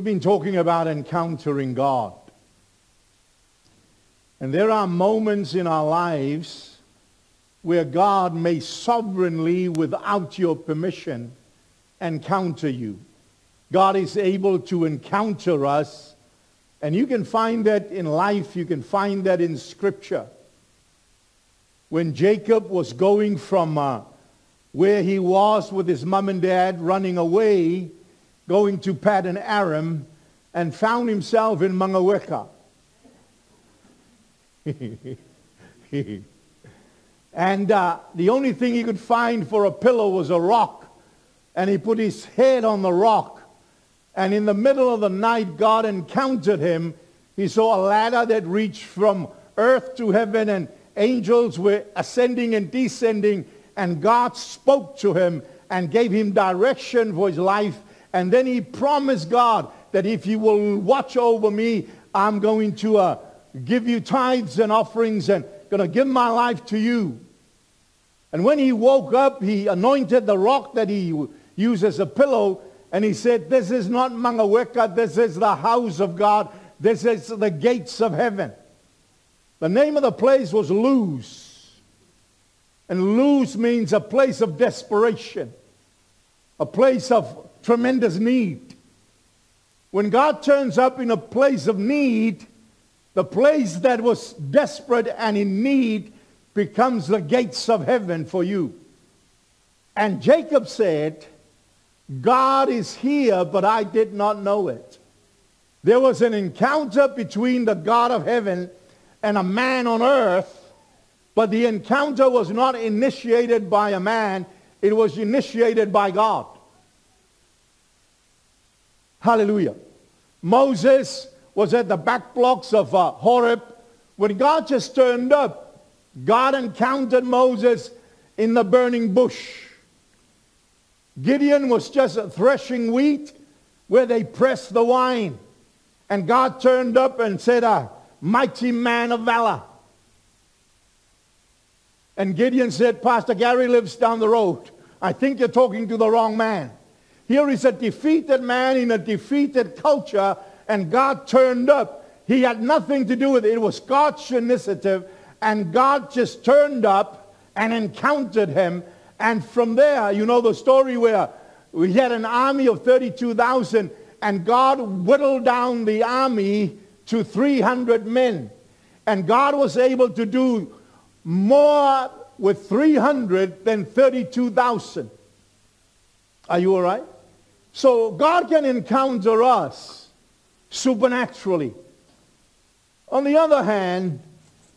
We've been talking about encountering God. And there are moments in our lives where God may sovereignly, without your permission, encounter you. God is able to encounter us. And you can find that in life. You can find that in Scripture. When Jacob was going from uh, where he was with his mom and dad running away, going to Paddan Aram, and found himself in Mangaweka. and uh, the only thing he could find for a pillow was a rock. And he put his head on the rock. And in the middle of the night, God encountered him. He saw a ladder that reached from earth to heaven, and angels were ascending and descending. And God spoke to him and gave him direction for his life. And then he promised God that if you will watch over me, I'm going to uh, give you tithes and offerings and going to give my life to you. And when he woke up, he anointed the rock that he used as a pillow. And he said, this is not Mangaweka. This is the house of God. This is the gates of heaven. The name of the place was Luz. And Luz means a place of desperation. A place of tremendous need. When God turns up in a place of need, the place that was desperate and in need becomes the gates of heaven for you. And Jacob said, God is here, but I did not know it. There was an encounter between the God of heaven and a man on earth, but the encounter was not initiated by a man. It was initiated by God. Hallelujah. Moses was at the back blocks of uh, Horeb. When God just turned up, God encountered Moses in the burning bush. Gideon was just threshing wheat where they pressed the wine. And God turned up and said, a mighty man of valor. And Gideon said, Pastor Gary lives down the road. I think you're talking to the wrong man. Here is a defeated man in a defeated culture, and God turned up. He had nothing to do with it. It was God's initiative, and God just turned up and encountered him. And from there, you know the story where we had an army of 32,000, and God whittled down the army to 300 men. And God was able to do more with 300 than 32,000. Are you all right? So God can encounter us supernaturally. On the other hand,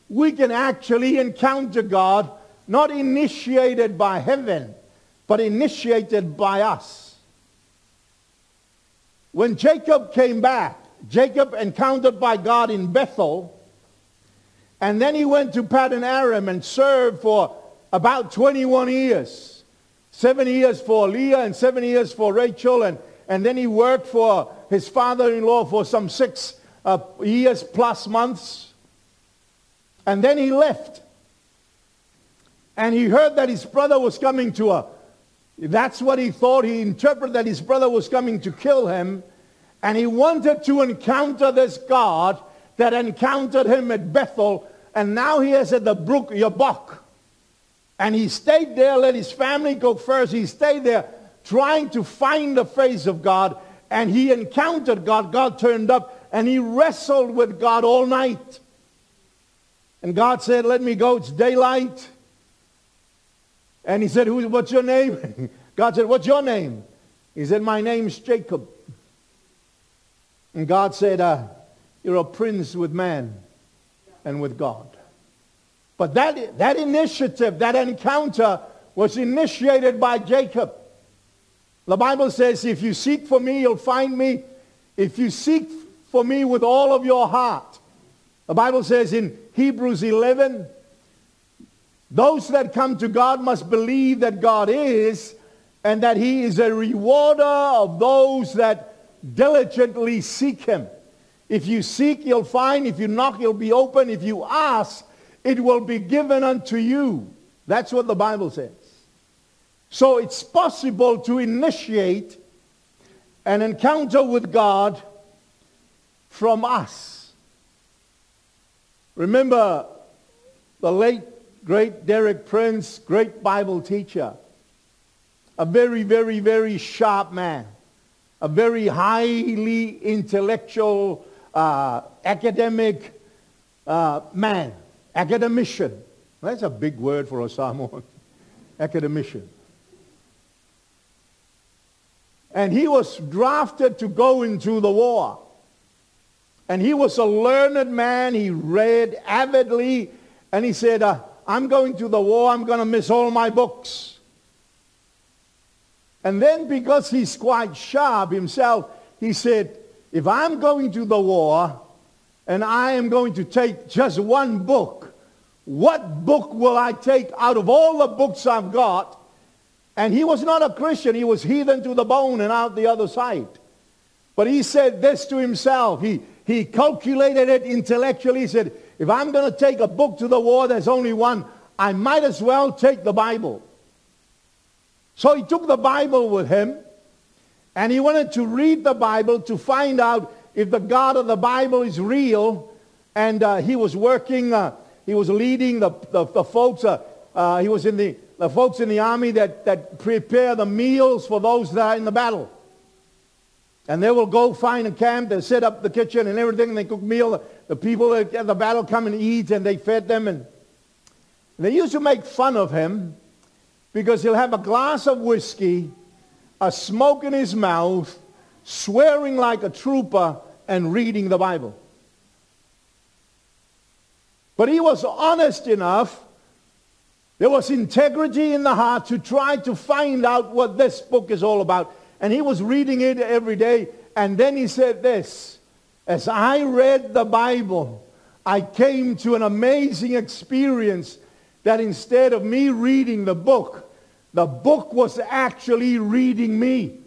we can actually encounter God not initiated by heaven, but initiated by us. When Jacob came back, Jacob encountered by God in Bethel, and then he went to Paddan Aram and served for about 21 years. Seven years for Leah and seven years for Rachel. And, and then he worked for his father-in-law for some six uh, years plus months. And then he left. And he heard that his brother was coming to a, that's what he thought. He interpreted that his brother was coming to kill him. And he wanted to encounter this God that encountered him at Bethel. And now he is at the brook Jabbok. And he stayed there, let his family go first. He stayed there trying to find the face of God. And he encountered God. God turned up and he wrestled with God all night. And God said, let me go. It's daylight. And he said, Who, what's your name? God said, what's your name? He said, my name's Jacob. And God said, uh, you're a prince with man and with God. But that, that initiative, that encounter was initiated by Jacob. The Bible says, if you seek for me, you'll find me. If you seek for me with all of your heart. The Bible says in Hebrews 11, those that come to God must believe that God is and that he is a rewarder of those that diligently seek him. If you seek, you'll find. If you knock, you'll be open. If you ask, it will be given unto you. That's what the Bible says. So it's possible to initiate an encounter with God from us. Remember the late, great Derek Prince, great Bible teacher, a very, very, very sharp man, a very highly intellectual, uh, academic uh, man, academician. That's a big word for a Samoan, academician. And he was drafted to go into the war. And he was a learned man. He read avidly. And he said, uh, I'm going to the war. I'm going to miss all my books. And then because he's quite sharp himself, he said, if I'm going to the war and I am going to take just one book, what book will I take out of all the books I've got? And he was not a Christian. He was heathen to the bone and out the other side. But he said this to himself. He, he calculated it intellectually. He said, if I'm going to take a book to the war, there's only one. I might as well take the Bible. So he took the Bible with him, and he wanted to read the Bible to find out if the God of the Bible is real. And uh, he was working, uh, he was leading the, the, the folks, uh, uh he was in the, the folks in the army that, that prepare the meals for those that are in the battle. And they will go find a camp, they set up the kitchen and everything, and they cook meal. The people at the battle come and eat, and they fed them. And they used to make fun of him because he'll have a glass of whiskey, a smoke in his mouth, swearing like a trooper, and reading the Bible. But he was honest enough. There was integrity in the heart to try to find out what this book is all about. And he was reading it every day. And then he said this, as I read the Bible, I came to an amazing experience that instead of me reading the book, the book was actually reading me.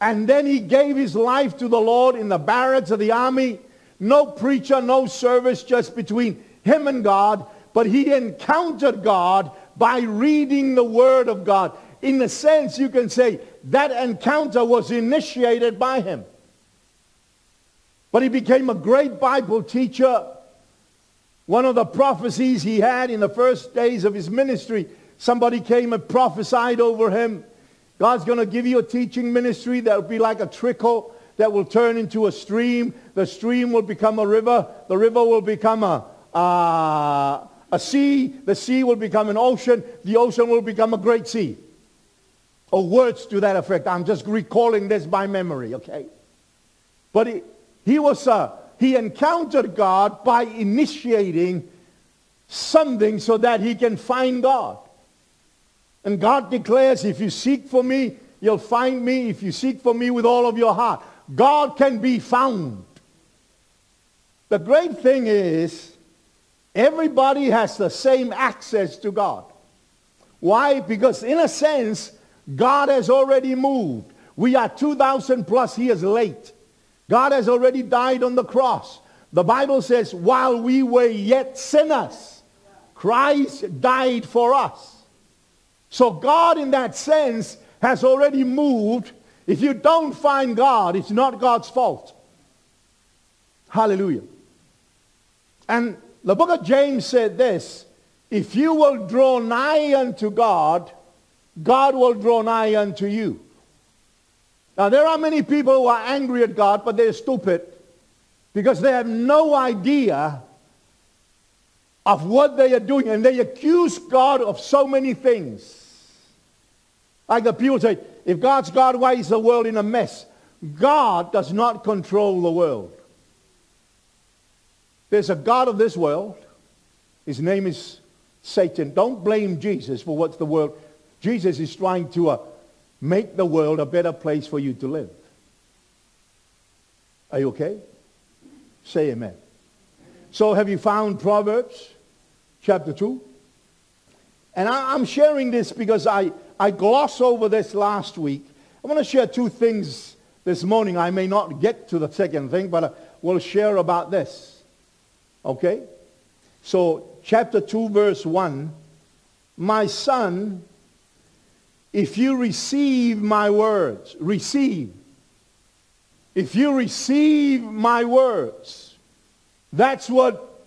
And then he gave his life to the Lord in the barracks of the army. No preacher, no service, just between him and God. But he encountered God by reading the Word of God. In a sense, you can say that encounter was initiated by him. But he became a great Bible teacher. One of the prophecies he had in the first days of his ministry, somebody came and prophesied over him. God's going to give you a teaching ministry that will be like a trickle that will turn into a stream. The stream will become a river. The river will become a, a sea. The sea will become an ocean. The ocean will become a great sea or words to that effect. I'm just recalling this by memory, okay? But he, he was, uh, he encountered God by initiating something so that he can find God. And God declares, if you seek for me, you'll find me if you seek for me with all of your heart. God can be found. The great thing is, everybody has the same access to God. Why? Because in a sense, God has already moved. We are 2,000 plus years late. God has already died on the cross. The Bible says, while we were yet sinners, Christ died for us. So God, in that sense, has already moved. If you don't find God, it's not God's fault. Hallelujah. And the book of James said this, if you will draw nigh unto God, God will draw nigh unto you. Now, there are many people who are angry at God, but they're stupid because they have no idea of what they are doing. And they accuse God of so many things. Like the people say, if God's God, why is the world in a mess? God does not control the world. There's a God of this world. His name is Satan. Don't blame Jesus for what's the world Jesus is trying to uh, make the world a better place for you to live. Are you okay? Say amen. So have you found Proverbs chapter 2? And I, am sharing this because I, I glossed over this last week. I want to share two things this morning. I may not get to the second thing, but uh, I will share about this. Okay? So chapter 2, verse 1. My son, if you receive my words, receive. if you receive my words, that's what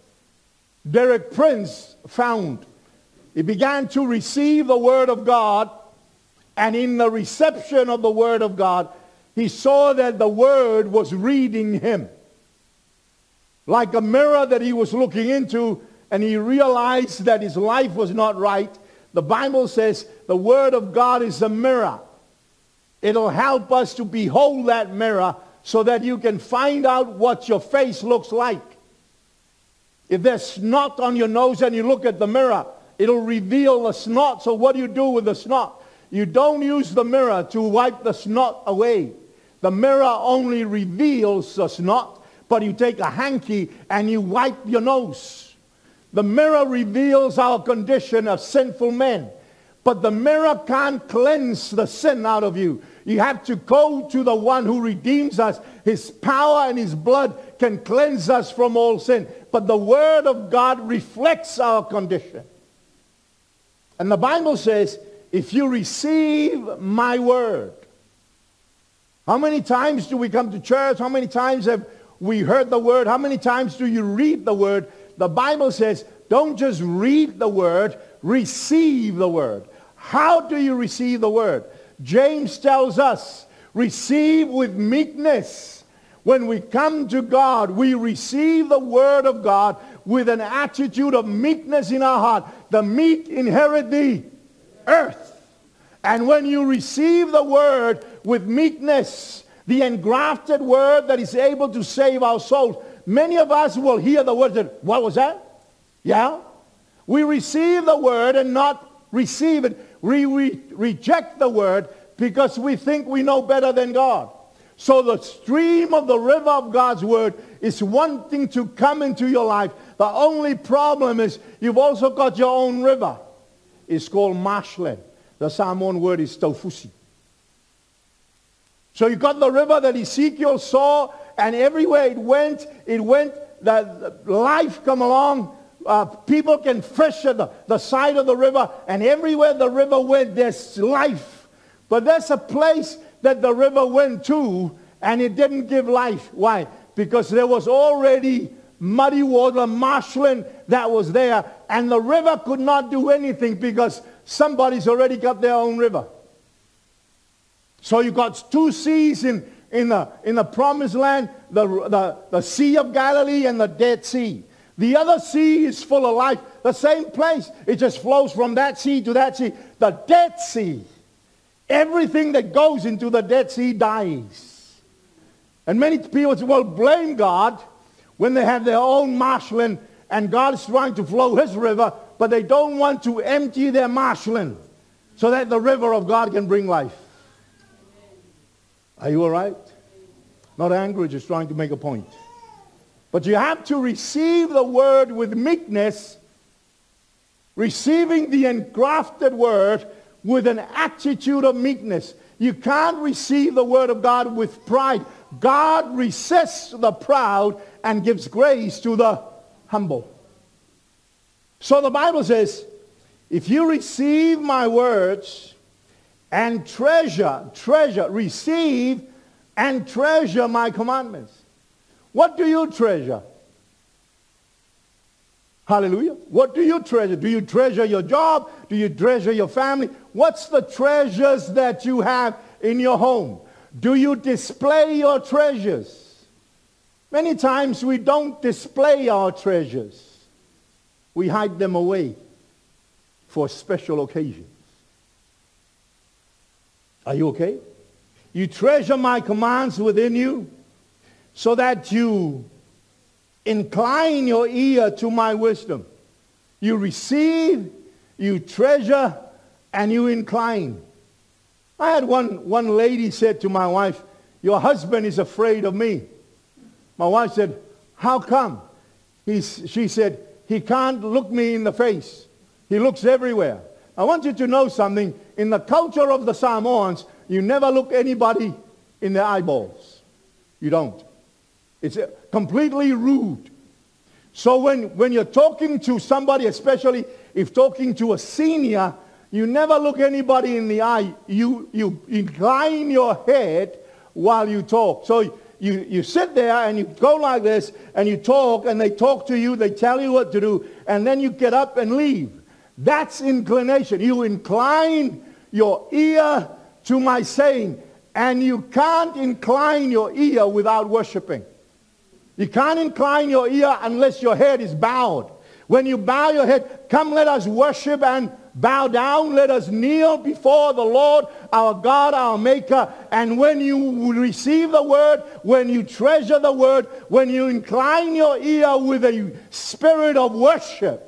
Derek Prince found. He began to receive the word of God, and in the reception of the word of God, he saw that the word was reading him. Like a mirror that he was looking into, and he realized that his life was not right. The Bible says the word of God is a mirror. It'll help us to behold that mirror so that you can find out what your face looks like. If there's snot on your nose and you look at the mirror, it'll reveal the snot. So what do you do with the snot? You don't use the mirror to wipe the snot away. The mirror only reveals the snot, but you take a hanky and you wipe your nose. The mirror reveals our condition of sinful men. But the mirror can't cleanse the sin out of you. You have to go to the one who redeems us. His power and his blood can cleanse us from all sin. But the word of God reflects our condition. And the Bible says, if you receive my word, how many times do we come to church? How many times have we heard the word? How many times do you read the word? The Bible says, don't just read the word, receive the word. How do you receive the word? James tells us, receive with meekness. When we come to God, we receive the word of God with an attitude of meekness in our heart. The meek inherit the earth. And when you receive the word with meekness, the engrafted word that is able to save our souls, many of us will hear the word that, what was that? Yeah? We receive the word and not receive it. We re- reject the word because we think we know better than God. So the stream of the river of God's word is wanting to come into your life. The only problem is you've also got your own river. It's called marshland. The Samoan word is tofusi. So you got the river that Ezekiel saw, and everywhere it went, it went, the, life come along, uh, people can fish at the, the side of the river, and everywhere the river went, there's life. But there's a place that the river went to, and it didn't give life. Why? Because there was already muddy water, marshland that was there, and the river could not do anything because somebody's already got their own river. So you got two seas in, in, the, in the promised land, the, the, the Sea of Galilee and the Dead Sea. The other sea is full of life. The same place. It just flows from that sea to that sea. The Dead Sea. Everything that goes into the Dead Sea dies. And many people will blame God when they have their own marshland and God is trying to flow his river, but they don't want to empty their marshland so that the river of God can bring life. Are you all right? Not angry, just trying to make a point. But you have to receive the word with meekness, receiving the engrafted word with an attitude of meekness. You can't receive the word of God with pride. God resists the proud and gives grace to the humble. So the Bible says, if you receive my words and treasure, treasure, receive and treasure my commandments. What do you treasure? Hallelujah. What do you treasure? Do you treasure your job? Do you treasure your family? What's the treasures that you have in your home? Do you display your treasures? Many times we don't display our treasures. We hide them away for special occasions. Are you okay? You treasure my commands within you so that you incline your ear to my wisdom. You receive, you treasure, and you incline. I had one, one lady said to my wife, your husband is afraid of me. My wife said, how come? He's, she said, he can't look me in the face. He looks everywhere. I want you to know something. In the culture of the Samoans, you never look anybody in the eyeballs. You don't. It's uh, completely rude. So when, when you're talking to somebody, especially if talking to a senior, you never look anybody in the eye. You, you incline your head while you talk. So you, you sit there and you go like this and you talk and they talk to you, they tell you what to do, and then you get up and leave. That's inclination. You incline your ear to my saying, and you can't incline your ear without worshiping. You can't incline your ear unless your head is bowed. When you bow your head, come let us worship and bow down. Let us kneel before the Lord, our God, our Maker. And when you receive the word, when you treasure the word, when you incline your ear with a spirit of worship,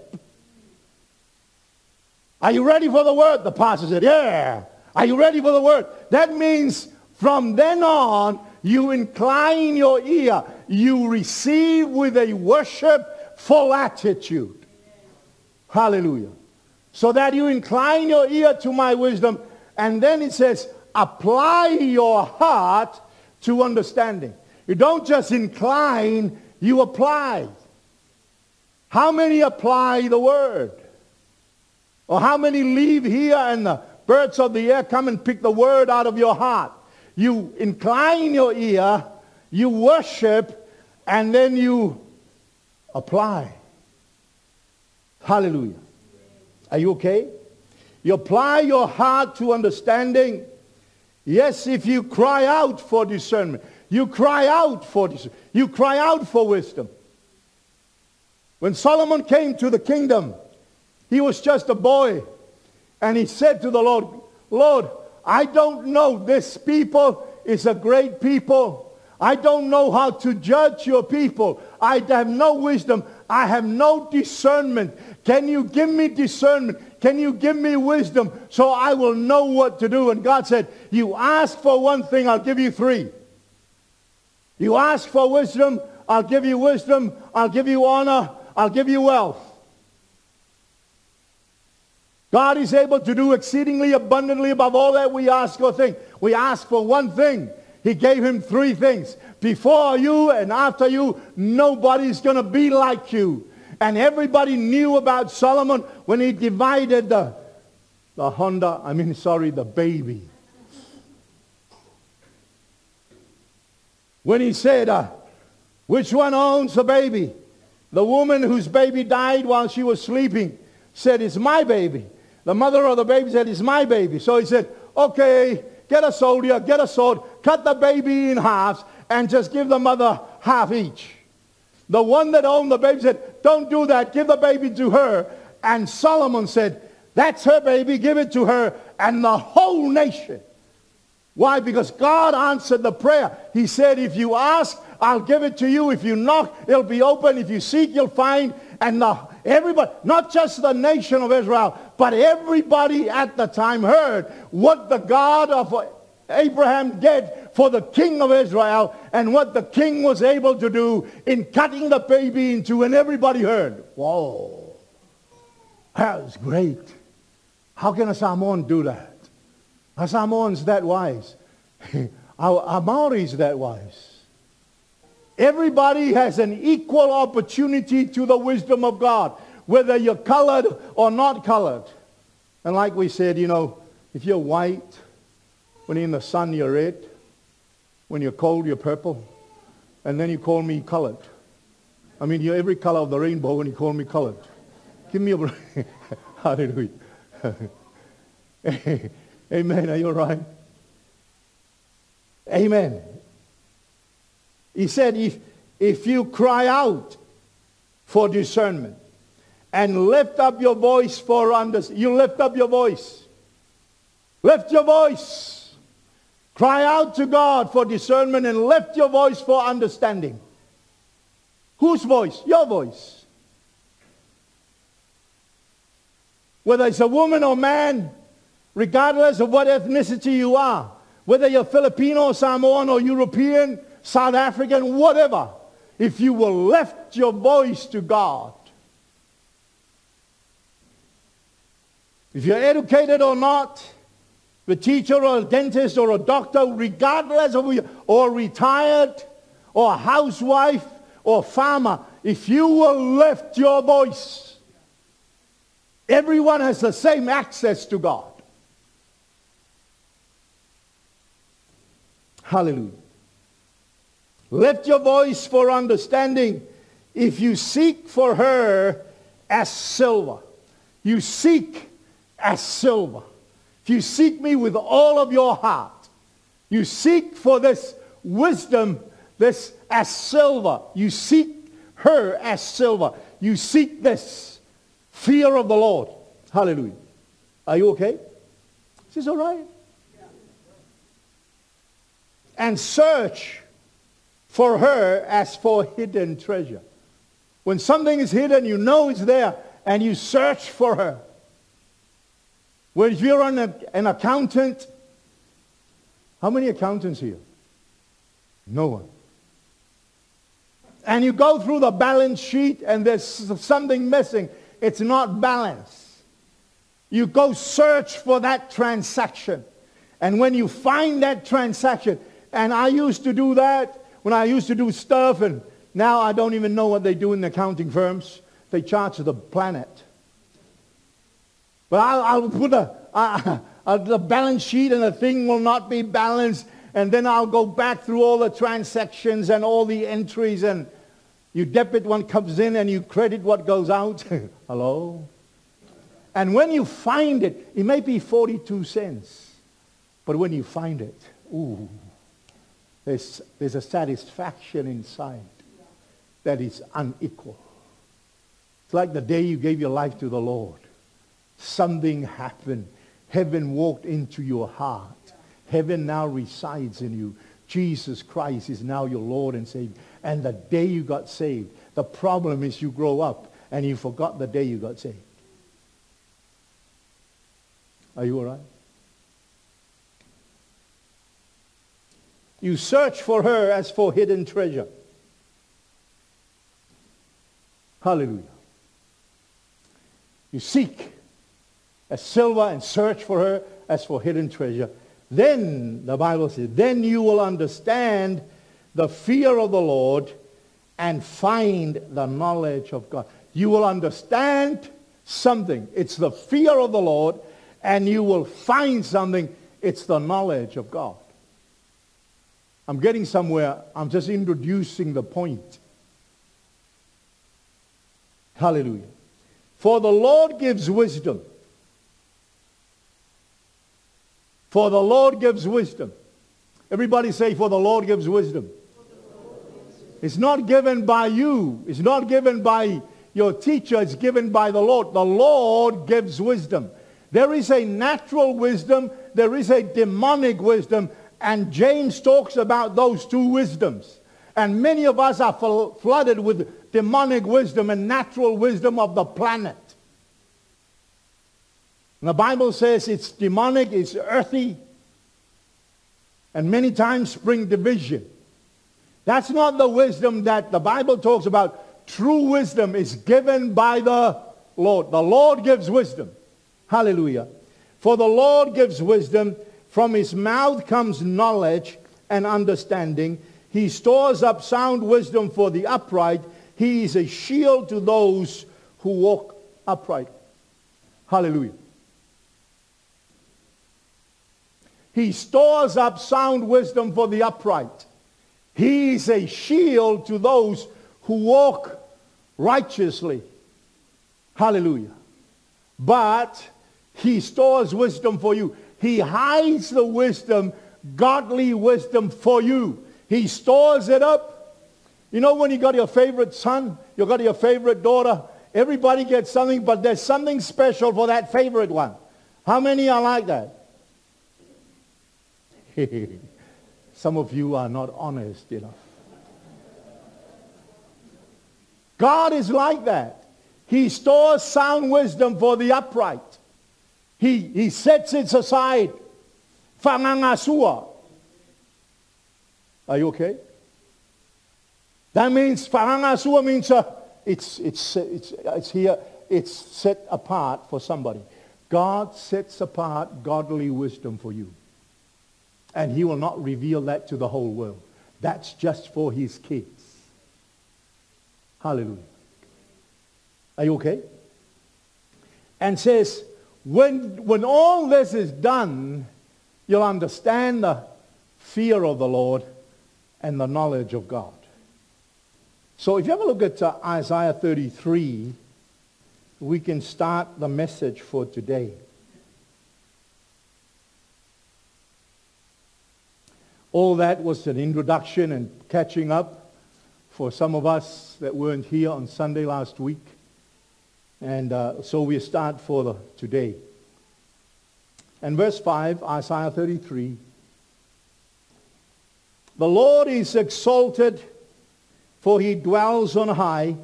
are you ready for the word? The pastor said, yeah. Are you ready for the word? That means from then on, you incline your ear. You receive with a worshipful attitude. Hallelujah. So that you incline your ear to my wisdom. And then it says, apply your heart to understanding. You don't just incline, you apply. How many apply the word? Or how many leave here and the birds of the air come and pick the word out of your heart? You incline your ear, you worship, and then you apply. Hallelujah. Are you okay? You apply your heart to understanding. Yes, if you cry out for discernment. You cry out for discernment. You cry out for wisdom. When Solomon came to the kingdom, he was just a boy. And he said to the Lord, Lord, I don't know. This people is a great people. I don't know how to judge your people. I have no wisdom. I have no discernment. Can you give me discernment? Can you give me wisdom so I will know what to do? And God said, you ask for one thing, I'll give you three. You ask for wisdom, I'll give you wisdom. I'll give you honor. I'll give you wealth. God is able to do exceedingly abundantly above all that we ask or think. We ask for one thing. He gave him three things. Before you and after you, nobody's going to be like you. And everybody knew about Solomon when he divided the, the Honda, I mean, sorry, the baby. When he said, uh, which one owns the baby? The woman whose baby died while she was sleeping said, it's my baby. The mother of the baby said, it's my baby. So he said, okay, get a soldier, get a sword, cut the baby in halves, and just give the mother half each. The one that owned the baby said, don't do that, give the baby to her. And Solomon said, that's her baby, give it to her. And the whole nation. Why? Because God answered the prayer. He said, if you ask, I'll give it to you. If you knock, it'll be open. If you seek, you'll find. And the Everybody, not just the nation of Israel, but everybody at the time heard what the God of Abraham did for the king of Israel and what the king was able to do in cutting the baby into and everybody heard. Whoa. That was great. How can a Samoan do that? A Samoan's that wise. a Maori's that wise. Everybody has an equal opportunity to the wisdom of God, whether you're colored or not colored. And like we said, you know, if you're white, when in the sun, you're red. When you're cold, you're purple. And then you call me colored. I mean, you're every color of the rainbow when you call me colored. Give me a break. Hallelujah. Amen. Are you all right? Amen. He said, if, if you cry out for discernment and lift up your voice for understanding, you lift up your voice. Lift your voice. Cry out to God for discernment and lift your voice for understanding. Whose voice? Your voice. Whether it's a woman or man, regardless of what ethnicity you are, whether you're Filipino, Samoan, or European, South African, whatever, if you will lift your voice to God. If you're educated or not, a teacher or a dentist or a doctor, regardless of you, or retired, or housewife, or farmer, if you will lift your voice, everyone has the same access to God. Hallelujah. Lift your voice for understanding. If you seek for her as silver, you seek as silver. If you seek me with all of your heart, you seek for this wisdom, this as silver. You seek her as silver. You seek this fear of the Lord. Hallelujah. Are you okay? Is this all right? And search for her as for hidden treasure. When something is hidden, you know it's there, and you search for her. When you're an, an accountant, how many accountants here? No one. And you go through the balance sheet and there's something missing. It's not balanced. You go search for that transaction. And when you find that transaction, and I used to do that when I used to do stuff, and now I don't even know what they do in the accounting firms. They charge the planet. But I'll, I'll put a, a, a, the balance sheet and the thing will not be balanced. And then I'll go back through all the transactions and all the entries and you debit what comes in and you credit what goes out. Hello? And when you find it, it may be 42 cents. But when you find it, ooh, there's, there's a satisfaction inside that is unequal. It's like the day you gave your life to the Lord. Something happened. Heaven walked into your heart. Heaven now resides in you. Jesus Christ is now your Lord and Savior. And the day you got saved, the problem is you grow up and you forgot the day you got saved. Are you all right? You search for her as for hidden treasure. Hallelujah. You seek as silver and search for her as for hidden treasure. Then, the Bible says, then you will understand the fear of the Lord and find the knowledge of God. You will understand something. It's the fear of the Lord and you will find something. It's the knowledge of God. I'm getting somewhere. I'm just introducing the point. Hallelujah. For the Lord gives wisdom. For the Lord gives wisdom. Everybody say, for the Lord gives wisdom. It's not given by you. It's not given by your teacher. It's given by the Lord. The Lord gives wisdom. There is a natural wisdom. There is a demonic wisdom. And James talks about those two wisdoms. And many of us are flooded with demonic wisdom and natural wisdom of the planet. And the Bible says it's demonic, it's earthy, and many times bring division. That's not the wisdom that the Bible talks about. True wisdom is given by the Lord. The Lord gives wisdom. Hallelujah. For the Lord gives wisdom. From his mouth comes knowledge and understanding. He stores up sound wisdom for the upright. He is a shield to those who walk upright. Hallelujah. He stores up sound wisdom for the upright. He is a shield to those who walk righteously. Hallelujah. But he stores wisdom for you. He hides the wisdom, godly wisdom for you. He stores it up. You know when you got your favorite son, you got your favorite daughter, everybody gets something, but there's something special for that favorite one. How many are like that? Some of you are not honest enough. God is like that. He stores sound wisdom for the upright. He, he sets it aside. Fangangasua. Are you okay? That means fangangasua means uh, it's, it's, it's, it's here, it's set apart for somebody. God sets apart godly wisdom for you. And he will not reveal that to the whole world. That's just for his kids. Hallelujah. Are you okay? And says, when, when all this is done, you'll understand the fear of the Lord and the knowledge of God. So if you ever look at uh, Isaiah 33, we can start the message for today. All that was an introduction and catching up for some of us that weren't here on Sunday last week. And uh, so we start for today. And verse 5, Isaiah 33. The Lord is exalted, for he dwells on high.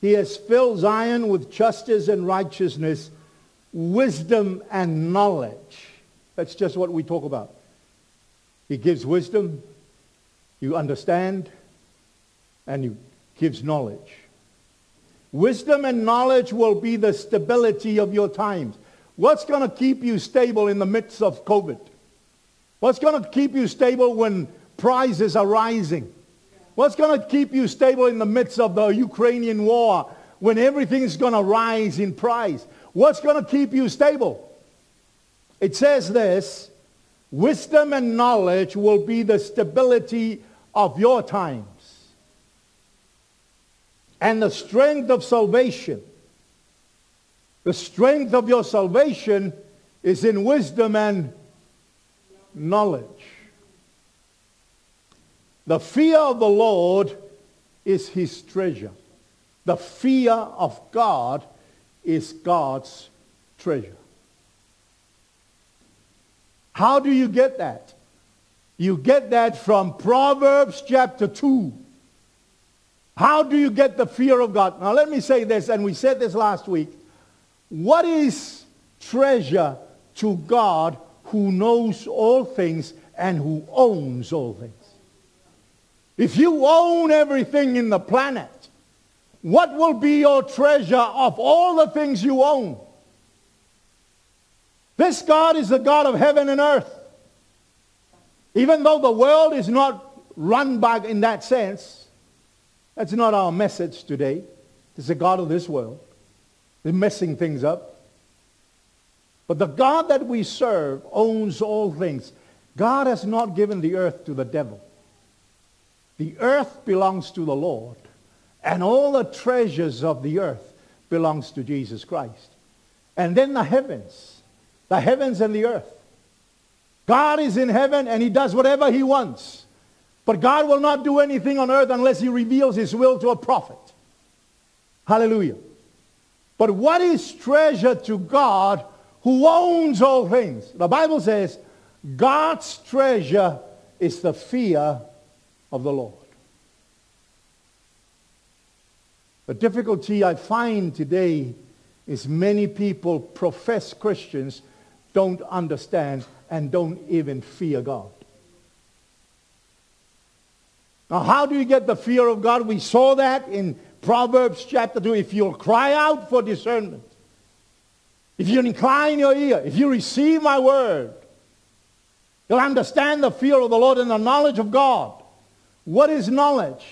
He has filled Zion with justice and righteousness, wisdom and knowledge. That's just what we talk about. He gives wisdom, you understand, and he gives knowledge. Wisdom and knowledge will be the stability of your times. What's going to keep you stable in the midst of COVID? What's going to keep you stable when prices are rising? What's going to keep you stable in the midst of the Ukrainian war when everything is going to rise in price? What's going to keep you stable? It says this, wisdom and knowledge will be the stability of your times. And the strength of salvation. The strength of your salvation is in wisdom and knowledge. The fear of the Lord is his treasure. The fear of God is God's treasure. How do you get that? You get that from Proverbs chapter 2. How do you get the fear of God? Now let me say this, and we said this last week. What is treasure to God who knows all things and who owns all things? If you own everything in the planet, what will be your treasure of all the things you own? This God is the God of heaven and earth. Even though the world is not run by in that sense, that's not our message today. It's the God of this world. They're messing things up. But the God that we serve owns all things. God has not given the earth to the devil. The earth belongs to the Lord, and all the treasures of the earth belongs to Jesus Christ. And then the heavens, the heavens and the earth. God is in heaven and he does whatever he wants. But God will not do anything on earth unless he reveals his will to a prophet. Hallelujah. But what is treasure to God who owns all things? The Bible says God's treasure is the fear of the Lord. The difficulty I find today is many people profess Christians don't understand and don't even fear God. Now, how do you get the fear of God? We saw that in Proverbs chapter 2. If you'll cry out for discernment, if you incline your ear, if you receive my word, you'll understand the fear of the Lord and the knowledge of God. What is knowledge?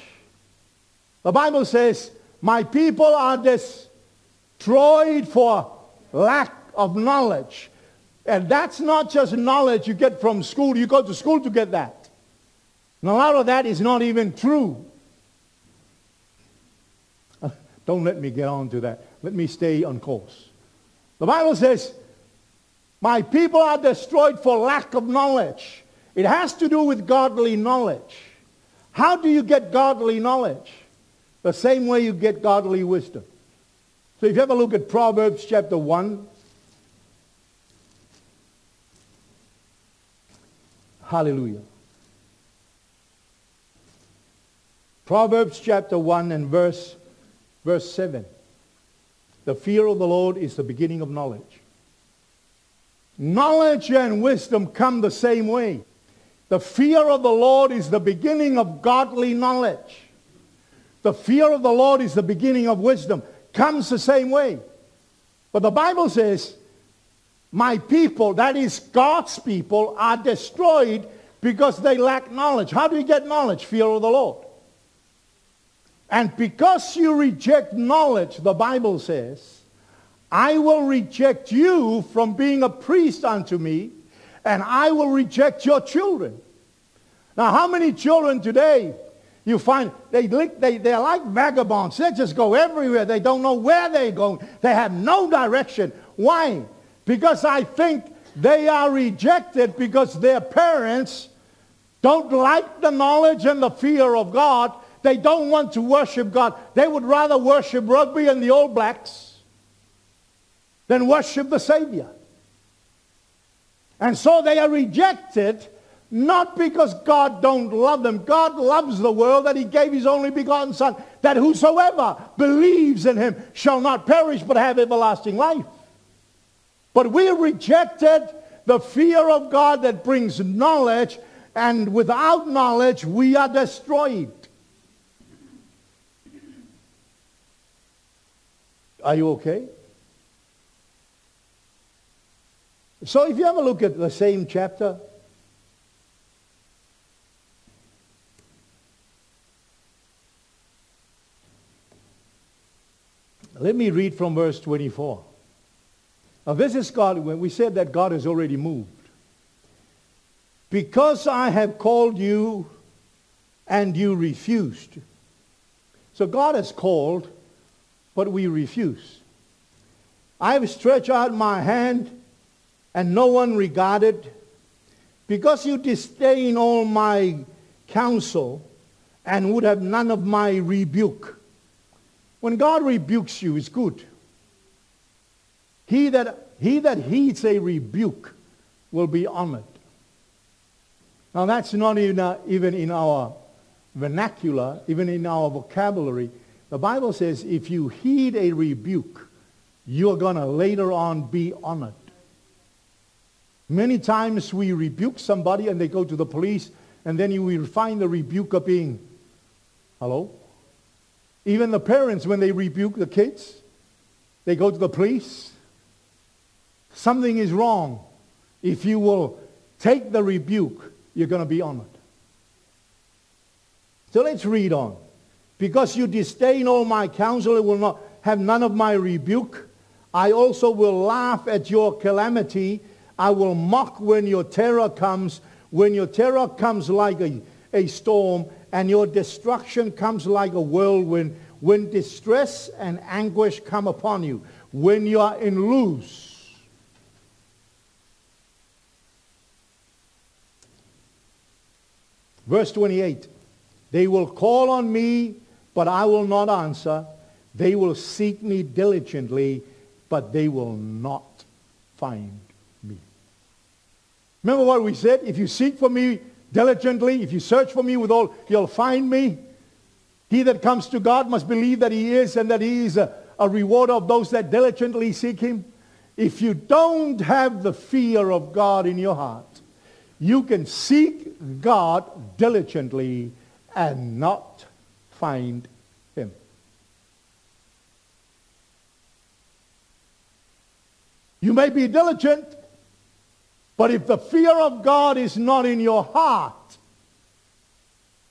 The Bible says, my people are destroyed for lack of knowledge. And that's not just knowledge you get from school. You go to school to get that. And a lot of that is not even true. Uh, don't let me get on to that. Let me stay on course. The Bible says, my people are destroyed for lack of knowledge. It has to do with godly knowledge. How do you get godly knowledge? The same way you get godly wisdom. So if you ever look at Proverbs chapter 1. Hallelujah. Proverbs chapter 1 and verse, verse 7. The fear of the Lord is the beginning of knowledge. Knowledge and wisdom come the same way. The fear of the Lord is the beginning of godly knowledge. The fear of the Lord is the beginning of wisdom. Comes the same way. But the Bible says, my people, that is God's people, are destroyed because they lack knowledge. How do you get knowledge? Fear of the Lord. And because you reject knowledge, the Bible says, I will reject you from being a priest unto me and I will reject your children. Now, how many children today you find they, they, they're like vagabonds. They just go everywhere. They don't know where they're going. They have no direction. Why? Because I think they are rejected because their parents don't like the knowledge and the fear of God. They don't want to worship God. They would rather worship rugby and the All Blacks than worship the Savior. And so they are rejected not because God don't love them. God loves the world that he gave his only begotten son that whosoever believes in him shall not perish but have everlasting life. But we rejected the fear of God that brings knowledge and without knowledge we are destroyed. Are you okay? So if you have a look at the same chapter, Let me read from verse 24. Now this is God, when we said that God has already moved. Because I have called you and you refused. So God has called, but we refuse. I have stretched out my hand and no one regarded. Because you disdain all my counsel and would have none of my rebuke. When God rebukes you, it's good. He that, he that heeds a rebuke will be honored. Now that's not even, uh, even in our vernacular, even in our vocabulary. The Bible says if you heed a rebuke, you're going to later on be honored. Many times we rebuke somebody and they go to the police and then you will find the rebuker being, hello? Even the parents, when they rebuke the kids, they go to the police. Something is wrong. If you will take the rebuke, you're going to be honored. So let's read on. Because you disdain all my counsel and will not have none of my rebuke, I also will laugh at your calamity. I will mock when your terror comes. When your terror comes like a, a storm and your destruction comes like a whirlwind, when distress and anguish come upon you, when you are in loose, verse 28, they will call on me, but I will not answer. They will seek me diligently, but they will not find me. Remember what we said? If you seek for me diligently. If you search for me with all, you'll find me. He that comes to God must believe that he is and that he is a, a rewarder of those that diligently seek him. If you don't have the fear of God in your heart, you can seek God diligently and not find him. You may be diligent, but if the fear of God is not in your heart,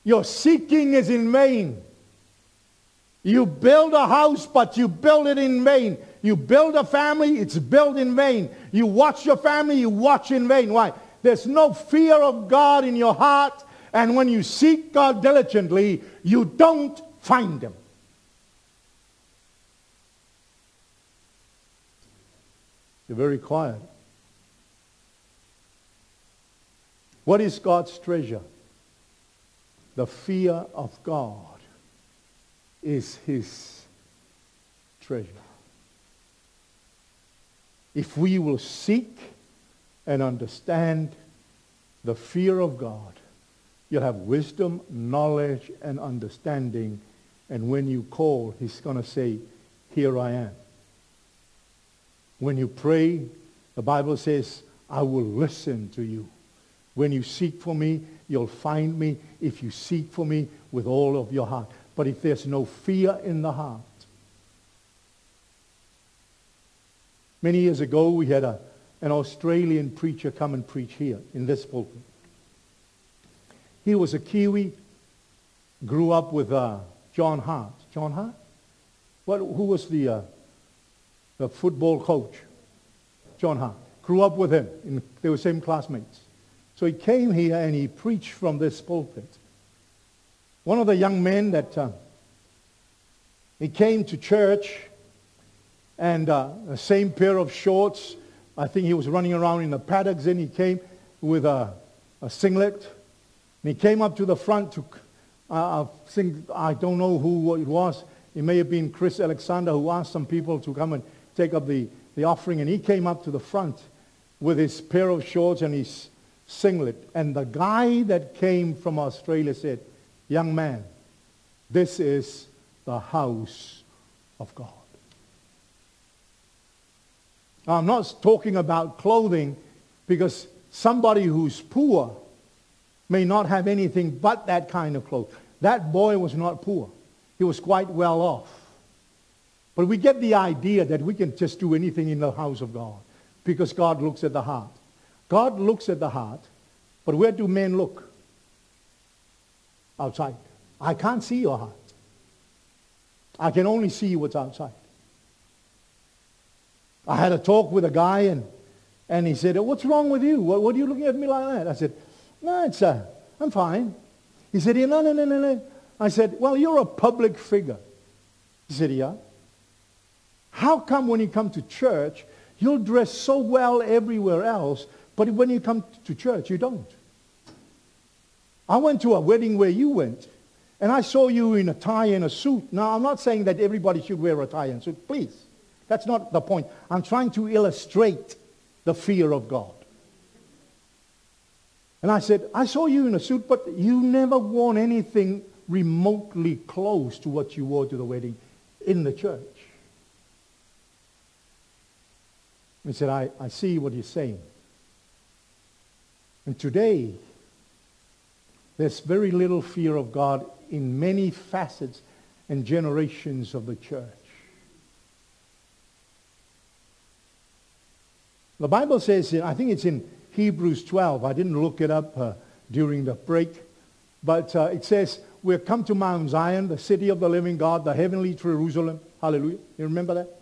your seeking is in vain. You build a house, but you build it in vain. You build a family, it's built in vain. You watch your family, you watch in vain. Why? There's no fear of God in your heart. And when you seek God diligently, you don't find him. You're very quiet. What is God's treasure? The fear of God is his treasure. If we will seek and understand the fear of God, you'll have wisdom, knowledge, and understanding. And when you call, he's going to say, here I am. When you pray, the Bible says, I will listen to you. When you seek for me, you'll find me if you seek for me with all of your heart. But if there's no fear in the heart. Many years ago, we had a, an Australian preacher come and preach here in this pulpit. He was a Kiwi, grew up with uh, John Hart. John Hart? What, who was the, uh, the football coach? John Hart. Grew up with him. In, they were same classmates. So he came here and he preached from this pulpit. One of the young men that uh, he came to church and uh, the same pair of shorts. I think he was running around in the paddocks and he came with a, a singlet. And he came up to the front to, uh, think, I don't know who it was. It may have been Chris Alexander who asked some people to come and take up the, the offering. And he came up to the front with his pair of shorts and his singlet. And the guy that came from Australia said, young man, this is the house of God. Now, I'm not talking about clothing because somebody who's poor may not have anything but that kind of clothes. That boy was not poor. He was quite well off. But we get the idea that we can just do anything in the house of God because God looks at the heart. God looks at the heart, but where do men look? Outside. I can't see your heart. I can only see what's outside. I had a talk with a guy and, and he said, what's wrong with you? What, what are you looking at me like that? I said, no, it's, uh, I'm fine. He said, no, no, no, no, no. I said, well, you're a public figure. He said, yeah. How come when you come to church, you'll dress so well everywhere else, but when you come to church, you don't? I went to a wedding where you went, and I saw you in a tie and a suit. Now, I'm not saying that everybody should wear a tie and suit, please. That's not the point. I'm trying to illustrate the fear of God. And I said, I saw you in a suit, but you never worn anything remotely close to what you wore to the wedding in the church. He said, I, I see what you're saying. And today, there's very little fear of God in many facets and generations of the church. The Bible says, I think it's in Hebrews 12. I didn't look it up uh, during the break. But uh, it says, we've come to Mount Zion, the city of the living God, the heavenly Jerusalem. Hallelujah. You remember that?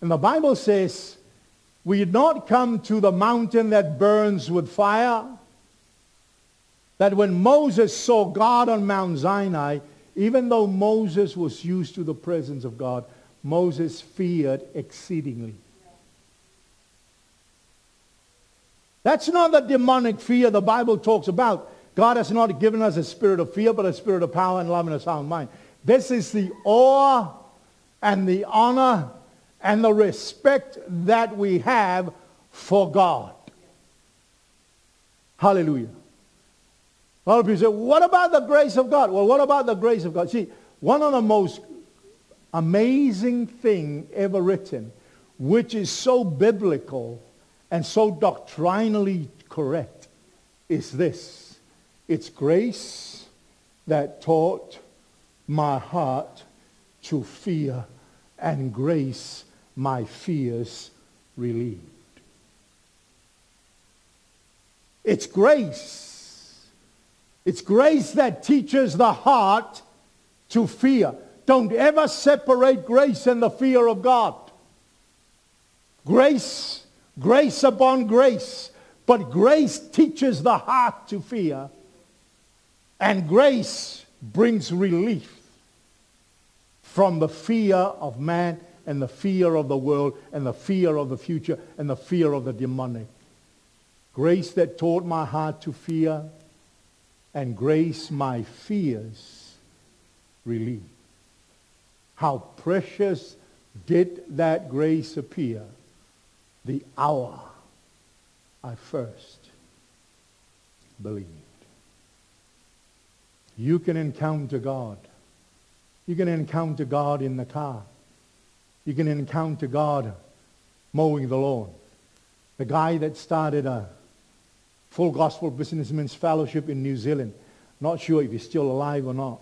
And the Bible says, we did not come to the mountain that burns with fire. That when Moses saw God on Mount Sinai, even though Moses was used to the presence of God, Moses feared exceedingly. That's not the demonic fear the Bible talks about. God has not given us a spirit of fear, but a spirit of power and love and a sound mind. This is the awe and the honor and the respect that we have for God. Hallelujah. A lot of people say, what about the grace of God? Well, what about the grace of God? See, one of the most amazing thing ever written, which is so biblical, and so doctrinally correct is this. It's grace that taught my heart to fear and grace my fears relieved. It's grace. It's grace that teaches the heart to fear. Don't ever separate grace and the fear of God. Grace Grace upon grace. But grace teaches the heart to fear. And grace brings relief from the fear of man and the fear of the world and the fear of the future and the fear of the demonic. Grace that taught my heart to fear and grace my fears relieve. How precious did that grace appear the hour I first believed. You can encounter God. You can encounter God in the car. You can encounter God mowing the lawn. The guy that started a full gospel businessmen's fellowship in New Zealand, not sure if he's still alive or not.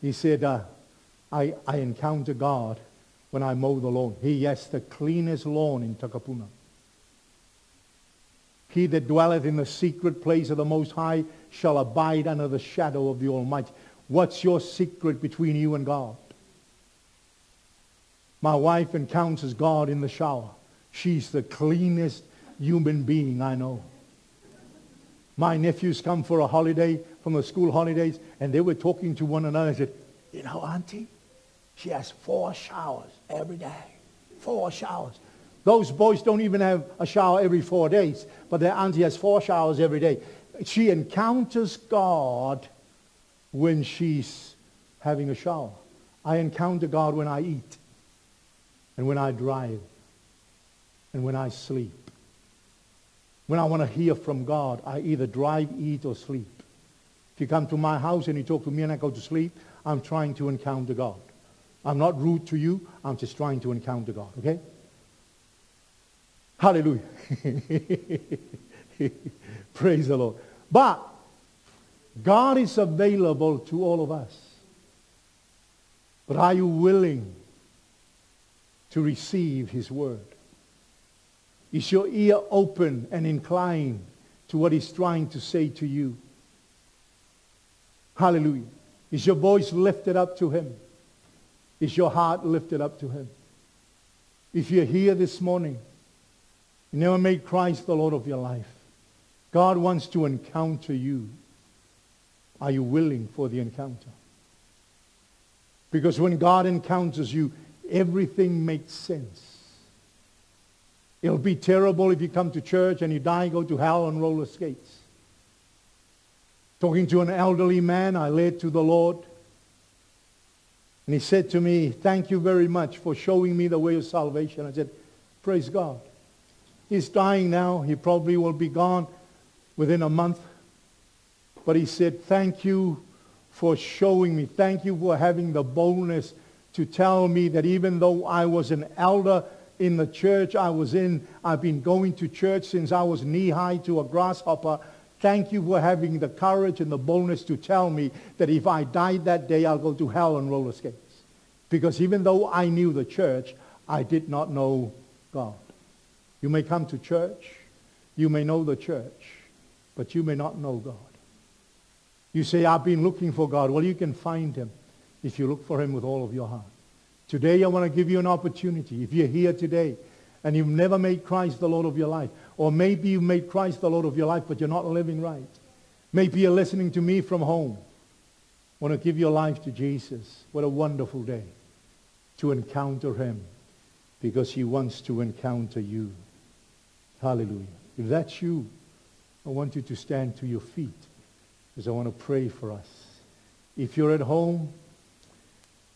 He said, uh, I, I encounter God when I mow the lawn. He has the cleanest lawn in Takapuna. He that dwelleth in the secret place of the Most High shall abide under the shadow of the Almighty. What's your secret between you and God? My wife encounters God in the shower. She's the cleanest human being I know. My nephews come for a holiday from the school holidays, and they were talking to one another. I said, you know, Auntie, she has four showers every day. Four showers. Those boys don't even have a shower every four days, but their auntie has four showers every day. She encounters God when she's having a shower. I encounter God when I eat and when I drive and when I sleep. When I want to hear from God, I either drive, eat, or sleep. If you come to my house and you talk to me and I go to sleep, I'm trying to encounter God. I'm not rude to you. I'm just trying to encounter God, okay? Hallelujah. Praise the Lord. But God is available to all of us. But are you willing to receive his word? Is your ear open and inclined to what he's trying to say to you? Hallelujah. Is your voice lifted up to him? Is your heart lifted up to him? If you're here this morning, you never made Christ the Lord of your life. God wants to encounter you. Are you willing for the encounter? Because when God encounters you, everything makes sense. It'll be terrible if you come to church and you die, go to hell on roller skates. Talking to an elderly man I led to the Lord. And he said to me, thank you very much for showing me the way of salvation. I said, praise God. He's dying now. He probably will be gone within a month. But he said, thank you for showing me. Thank you for having the boldness to tell me that even though I was an elder in the church I was in, I've been going to church since I was knee-high to a grasshopper. Thank you for having the courage and the boldness to tell me that if I died that day, I'll go to hell on roller skates. Because even though I knew the church, I did not know God. You may come to church, you may know the church, but you may not know God. You say, I've been looking for God. Well, you can find him if you look for him with all of your heart. Today, I want to give you an opportunity. If you're here today and you've never made Christ the Lord of your life, or maybe you've made Christ the Lord of your life, but you're not living right. Maybe you're listening to me from home. Want to give your life to Jesus. What a wonderful day to encounter him because he wants to encounter you. Hallelujah. If that's you, I want you to stand to your feet because I want to pray for us. If you're at home,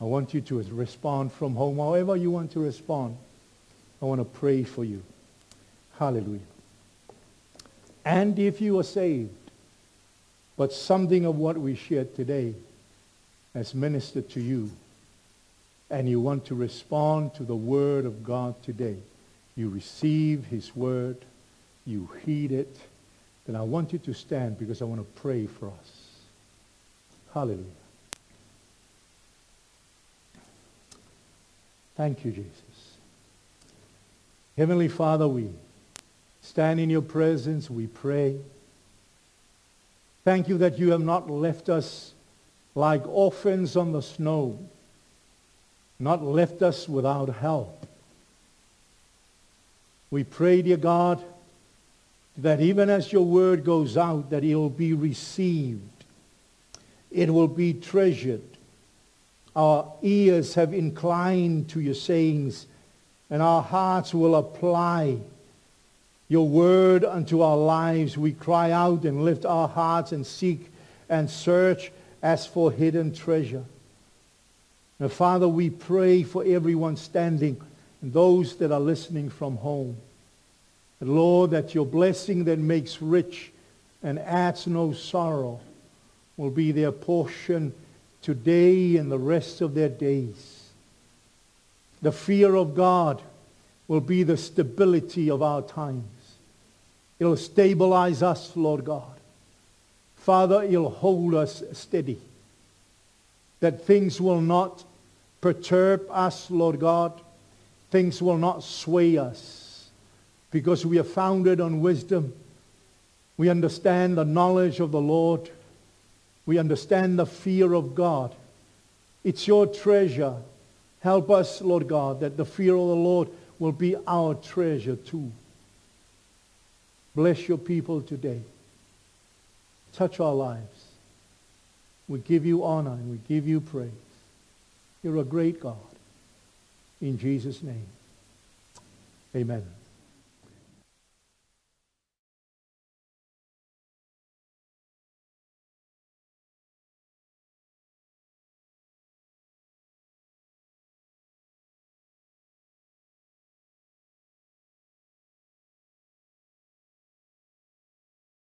I want you to respond from home. However you want to respond, I want to pray for you. Hallelujah. And if you are saved, but something of what we shared today has ministered to you, and you want to respond to the word of God today, you receive his word, you heed it, then I want you to stand because I want to pray for us. Hallelujah. Thank you, Jesus. Heavenly Father, we stand in your presence. We pray. Thank you that you have not left us like orphans on the snow, not left us without help. We pray, dear God, that even as your word goes out, that it will be received. It will be treasured. Our ears have inclined to your sayings, and our hearts will apply your word unto our lives. We cry out and lift our hearts and seek and search as for hidden treasure. Now, Father, we pray for everyone standing and those that are listening from home. And Lord, that your blessing that makes rich and adds no sorrow will be their portion today and the rest of their days. The fear of God will be the stability of our times. It'll stabilize us, Lord God. Father, it'll hold us steady. That things will not perturb us, Lord God. Things will not sway us because we are founded on wisdom. We understand the knowledge of the Lord. We understand the fear of God. It's your treasure. Help us, Lord God, that the fear of the Lord will be our treasure too. Bless your people today. touch our lives. We give you honor and we give you praise. You're a great God. In Jesus' name, amen.